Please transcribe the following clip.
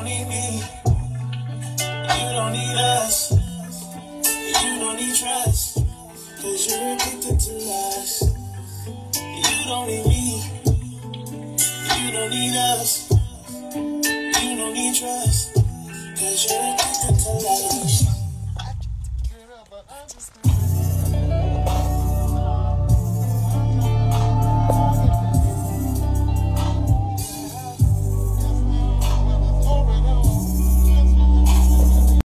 don't need me. You don't need us. You don't need trust. Cause you're addicted to lies. You don't need me. You don't need us. You don't need trust. Cause you're addicted to lies.